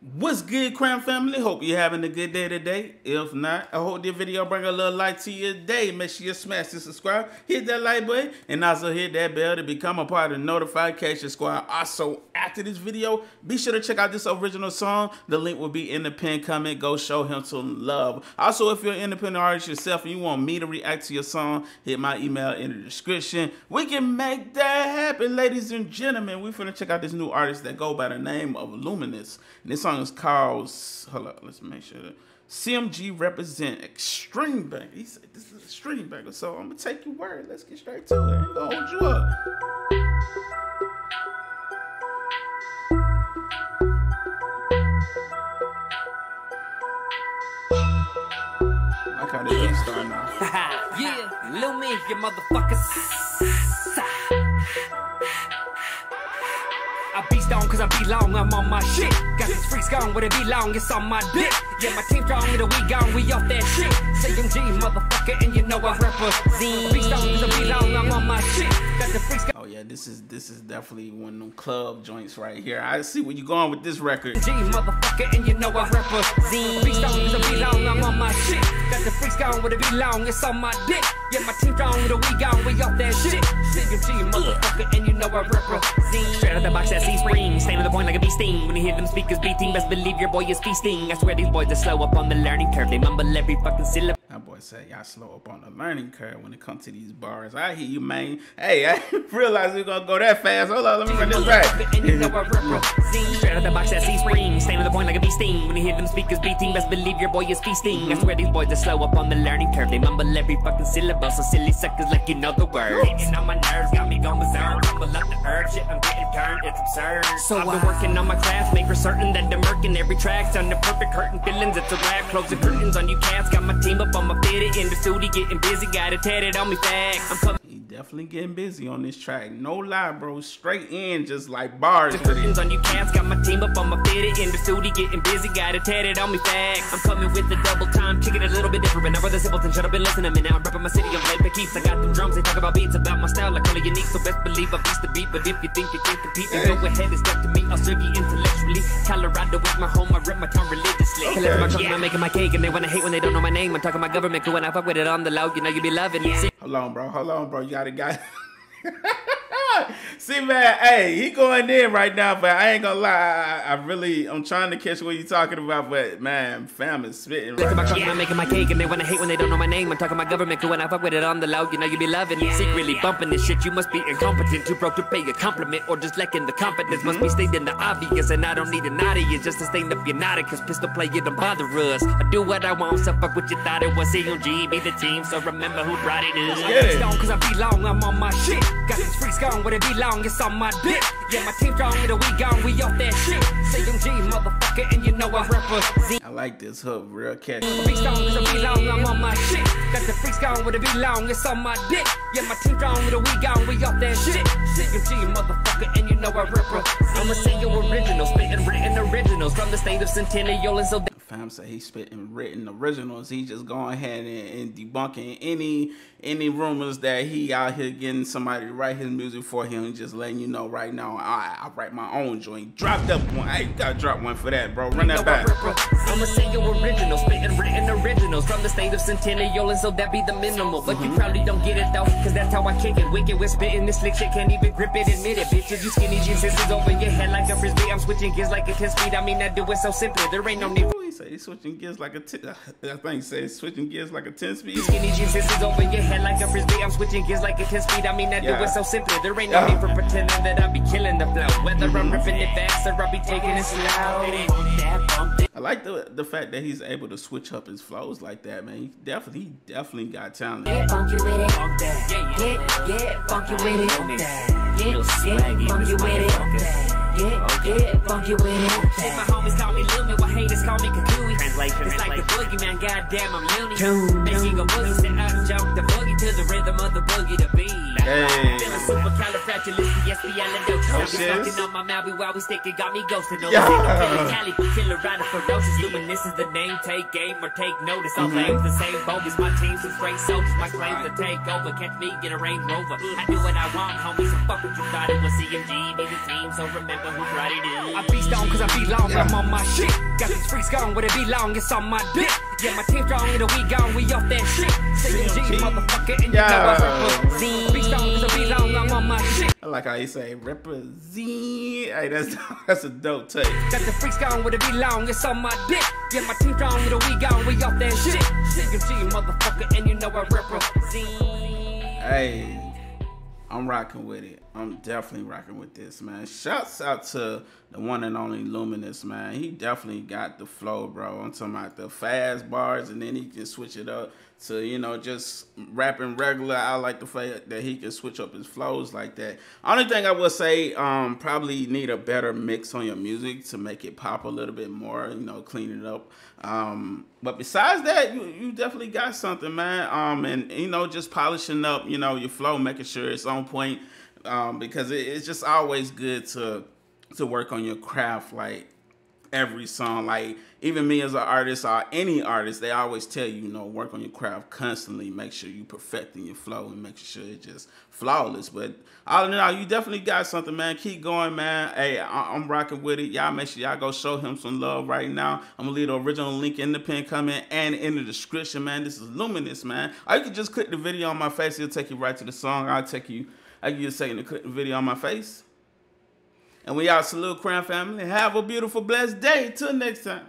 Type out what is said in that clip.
What's good, Crown family? Hope you're having a good day today. If not, I hope this video bring a little light to your day. Make sure you smash the subscribe, hit that like button, and also hit that bell to become a part of the notification squad. Also, after this video, be sure to check out this original song. The link will be in the pinned comment. Go show him some love. Also, if you're an independent artist yourself and you want me to react to your song, hit my email in the description. We can make that happen, ladies and gentlemen. We're finna check out this new artist that go by the name of Luminous. And this song is called, hold up, let's make sure that CMG represent extreme banger. He said this is extreme banger. So I'm gonna take your word. Let's get straight to it. I gonna hold you up. I how they yeah. starting off. yeah, Lil Me, you motherfuckers. I be stoned cause I be long, I'm on my shit. Got these freaks gone where they belong, it's on my dick. Yeah, my team strong, it'll we gone, we off that shit. CMG, motherfucker, and you know I represent. Be stoned cause I be long, I'm on my shit. Got the freaks Oh yeah, this is this is definitely one of them club joints right here. I see where you going with this record. G, motherfucker, and you know I represent. Be stoned cause I be long, I'm on my shit. The gone where they belong, it's on my dick. Yeah, my team strong, it'll we gone, we off that shit. CMG, motherfucker, and you know I represent. Straight out the box, that's C-Spring. Staying to the point like a bee sting. When you hear them speakers beating, best believe your boy is feasting. I swear these boys are slow up on the learning curve. They mumble every fucking syllable. That boy said y'all slow up on the learning curve when it comes to these bars. I hear you, man. Hey, I realize we're gonna go that fast. Hold on, let me run this back. Straight out the box, that's C-Spring. Staying to the point like a bee sting. When you hear them speakers beating, best believe your boy is feasting. I swear these boys are slow up on the learning curve. They mumble every fucking syllable. So silly suckers like you know the words. Hitting on my nerves, got me going berserk. Rumble up the urge, shit, I'm getting turned. It's absurd. So I've been working on my craft, make for certain that I'm working every track. Sound the perfect hurting feelings, it's a wrap. Close the curtains on you cats. Got my team up on my fitted in the studio, getting busy. Got it tatted on me fast. I'm coming definitely getting busy on this track. No lie, bro. Straight in, just like bars. The curtains on you cats, got my team up on my fitted in the studio, getting busy. Got it tatted on me facts. I'm coming with the double time, kicking it a little bit different. But now brother simpleton, shut up and listen to me. Now I'm repping my city, I'm playing for keeps. I got the drums, they talk about beats, about my style, like only unique. So best believe I beast the beat. But if you think you can't compete, then go ahead and step to me. I'll serve you intellectually. Colorado is my home, I rip my tongue religiously. Okay. Collecting my trunk, yeah. I'm making my cake, and they wanna hate when they don't know my name. I'm talking my government, cause when I fuck with it on the low, you know you be loving it. Yeah. Hold on, bro. Hold on, bro. You gotta got. See, man, hey, he going in right now, but I ain't gonna lie. I, I really, I'm trying to catch what you talking about, but man, fam is spitting right my truck, yeah. I'm making my cake, and they wanna hate when they don't know my name. I'm talking my government, when I fuck with it on the low, you know you be loving it. Secretly bumping this shit, you must be incompetent, too broke to pay a compliment, or just lacking the confidence. Must be stating the obvious, and I don't need an audience just to stand up your cause pistol play, you don't bother us. I do what I want, so fuck what you thought it was. CMG be the team, so remember who brought it is. Yeah. Cause I be long, I'm on my shit. Got these freaks gone, where they be long, it's on my dick. Yeah, my team strong, it'll we gone, we off that shit. CMG, motherfucker, and you know I represent. I like this hook, real catchy. Freaks gone, cause I be long, I'm on my shit. Got the freaks gone, where they be long, it's on my dick. Yeah, my team strong, it'll we gone, we off that shit. CMG, motherfucker, and you know I represent. I'ma say your original, spitting written originals from the state of Centennial, and so fam say he spitting written originals. He just going ahead and, and, debunking any any rumors that he out here getting somebody to write his music for him just letting you know right now I, I write my own joint. Drop that one. I gotta drop one for that, bro. Run that back. I'ma say your originals, spitting written originals from the state of Centennial, and so that be the minimal. But mm -hmm. you mm-hmm. probably don't get it though, cause that's how I kick it. Wicked with spitting this slick shit, can't even grip it, admit it. Bitches, you skinny jeans, this is over your head like a frisbee. I'm switching gears like a 10 speed. I mean, I do it so simply. There ain't no need say he's switching gears like a t- I think he said switching gears like a 10 speed. Skinny jeans, this is over your head like a frisbee. I'm switching gears like a 10 speed. I mean, I yeah. do it so simply. There ain't no yeah. need for pretending that I be killing the flow. Whether I'm mm-hmm. ripping it fast or I be taking it slow. I like the the fact that he's able to switch up his flows like that, man. He definitely, he definitely got talent. Get funky with it. Get, get funky with it. Get, get funky with it. Get, get funky with it. My homies call me Lil Me, what haters call me Kakui. Translation, it's like the boogeyman, goddamn, I'm loony. She go boogie, sit up, jump the boogie to the rhythm of the boogie, the beat. Hey. Feeling supercalifragilisticexpialidocious. Oh, I be shit. smoking on my Maui while we sticking, got me ghosting. No, Yeah. this ain't no Philly Cali, killer rider ferocious. Luminous is the name, take game or take notice. All Mm-hmm. flames the same bogus. My team's some straight soldiers. My claims to take over. Catch me get a Range Rover. I do what I want, homie. So fuck what you thought it was. CMG be the team, so remember who brought it in. I be stoned cause I be long, but I'm on my shit. Got these freaks gone, where they be long, it's on my dick. Yeah, my team strong, it'll be gone, we off that shit. CMG, motherfucker, and you know I Yeah. I like how you say represent. Hey, that's that's a dope take. Got the freaks gone, with it be long? It's on my dick. Yeah, my team strong, it'll be gone, we off that shit. CMG, motherfucker, and you know I represent. Hey, I'm rocking with it. I'm definitely rocking with this, man. Shouts out to the one and only Luminous, man. He definitely got the flow, bro. I'm talking about the fast bars, and then he can switch it up to, you know, just rapping regular. I like the fact that he can switch up his flows like that. Only thing I would say, um, probably need a better mix on your music to make it pop a little bit more, you know, clean it up. Um, but besides that, you, you definitely got something, man. Um, and you know, just polishing up, you know, your flow, making sure it's on point. Um, because it, it's just always good to to work on your craft, like every song. Like even me as an artist or any artist, they always tell you, you know, work on your craft constantly. Make sure you perfecting your flow and make sure it's just flawless. But all in all, you definitely got something, man. Keep going, man. Hey, I- I'm rocking with it. Y'all make sure y'all go show him some love right now. I'm gonna leave the original link in the pin comment and in the description, man. This is Luminous, man. Or you can just click the video on my face. It'll take you right to the song. I'll take you. I give you a second to click the video on my face. And we out. Salute, Crown family. Have a beautiful, blessed day. Till next time.